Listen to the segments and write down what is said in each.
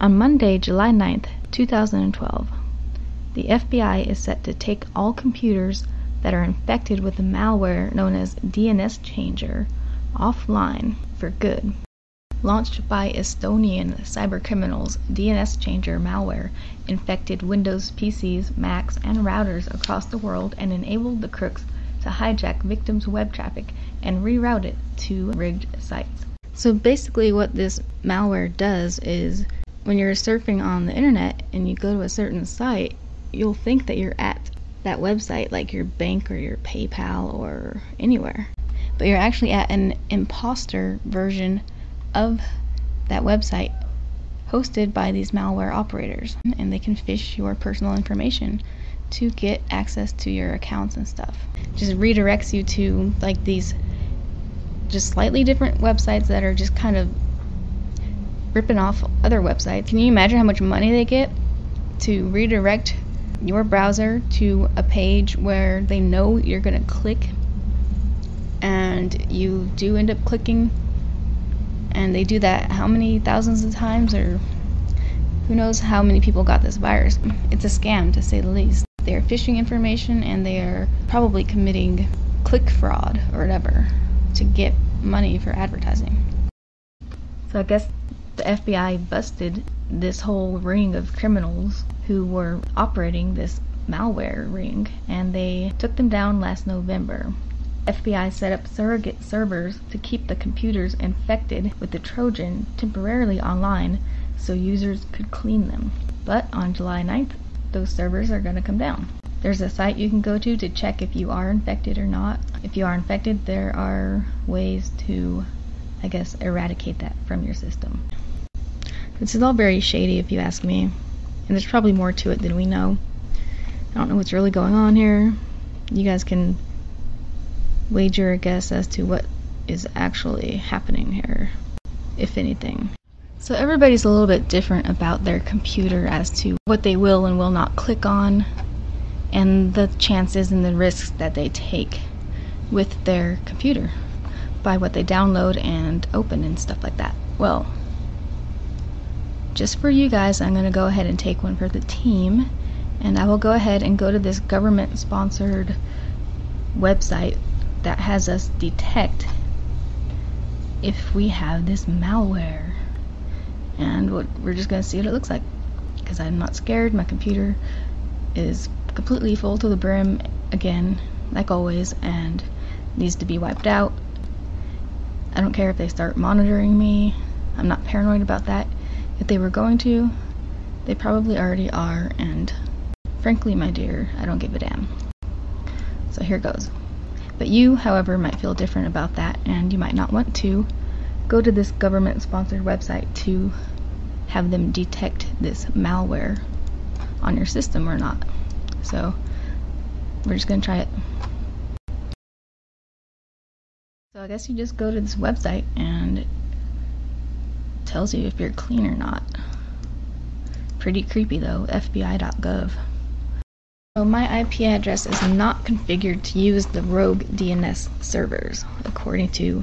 On Monday, July 9th, 2012, the FBI is set to take all computers that are infected with the malware known as DNS Changer offline for good. Launched by Estonian cybercriminals, DNS Changer malware infected Windows PCs, Macs, and routers across the world and enabled the crooks to hijack victims' web traffic and reroute it to rigged sites. So basically, what this malware does is when you're surfing on the internet and you go to a certain site, you'll think that you're at that website, like your bank or your PayPal or anywhere. But you're actually at an imposter version of that website hosted by these malware operators, and they can phish your personal information to get access to your accounts and stuff. Just redirects you to like these just slightly different websites that are just kind of ripping off other websites. Can you imagine how much money they get to redirect your browser to a page where they know you're going to click and you do end up clicking and they do that how many thousands of times or who knows how many people got this virus. It's a scam to say the least. They're phishing information and they are probably committing click fraud or whatever to get money for advertising. So I guess the FBI busted this whole ring of criminals who were operating this malware ring and they took them down last November. FBI set up surrogate servers to keep the computers infected with the Trojan temporarily online so users could clean them. But on July 9th, those servers are going to come down. There's a site you can go to to check if you are infected or not. If you are infected, there are ways to, I guess, eradicate that from your system. This is all very shady if you ask me, and there's probably more to it than we know. I don't know what's really going on here. You guys can wager a guess as to what is actually happening here, if anything. So everybody's a little bit different about their computer as to what they will and will not click on and the chances and the risks that they take with their computer by what they download and open and stuff like that. Well, just for you guys, I'm going to go ahead and take one for the team and I will go ahead and go to this government sponsored website that has us detect if we have this malware. And what, we're just to see what it looks like. Because I'm not scared. My computer is completely full to the brim again like always and needs to be wiped out. I don't care if they start monitoring me. I'm not paranoid about that. If they were going to they probably already are and frankly my dear I don't give a damn. So here goes but you however might feel different about that and you might not want to go to this government sponsored website to have them detect this malware on your system or not. So we're just going to try it. So I guess you just go to this website and it tells you if you're clean or not. Pretty creepy though, fbi.gov. So my IP address is not configured to use the rogue DNS servers, according to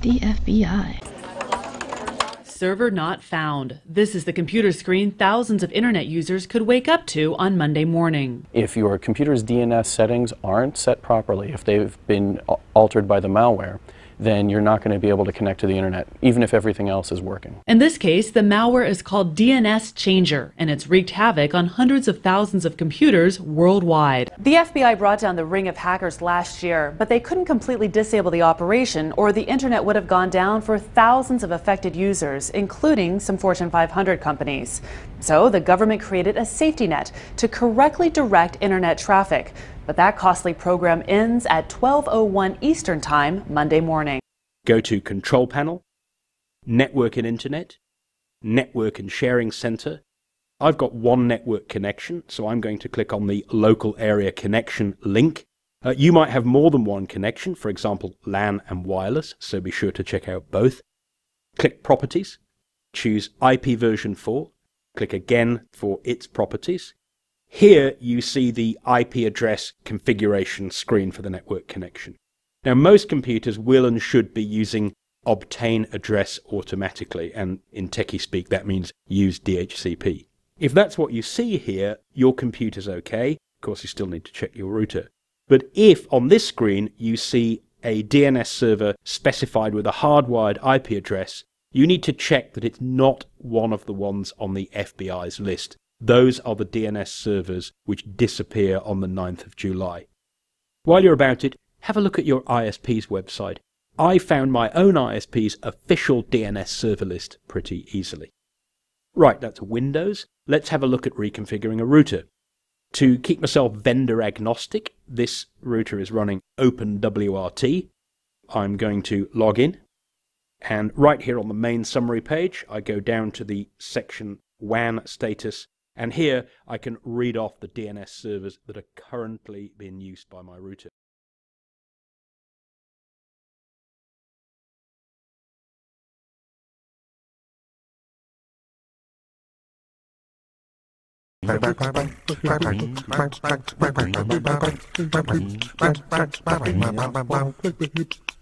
the FBI. Server not found. This is the computer screen thousands of internet users could wake up to on Monday morning. If your computer's DNS settings aren't set properly, if they've been altered by the malware, then you're not going to be able to connect to the internet, even if everything else is working. In this case, the malware is called DNS Changer, and it's wreaked havoc on hundreds of thousands of computers worldwide. The FBI brought down the ring of hackers last year, but they couldn't completely disable the operation, or the internet would have gone down for thousands of affected users, including some Fortune 500 companies. So the government created a safety net to correctly direct internet traffic. But that costly program ends at 12:01 Eastern Time Monday morning. go to Control Panel, Network and Internet, Network and Sharing Center. I've got one network connection, so I'm going to click on the Local Area Connection link. Uh, you might have more than one connection, for example, LAN and wireless, so be sure to check out both. Click Properties, choose IP version 4, click again for its properties. Here you see the IP address configuration screen for the network connection. Now most computers will and should be using obtain address automatically, and in techie speak that means use DHCP. If that's what you see here, your computer's okay. Of course, you still need to check your router. But if on this screen you see a DNS server specified with a hardwired IP address, you need to check that it's not one of the ones on the FBI's list. Those are the DNS servers which disappear on the 9th of July. While you're about it, have a look at your ISP's website. I found my own ISP's official DNS server list pretty easily. Right, that's Windows. Let's have a look at reconfiguring a router. To keep myself vendor agnostic, this router is running OpenWRT. I'm going to log in. And right here on the main summary page, I go down to the section WAN status. And here I can read off the DNS servers that are currently being used by my router.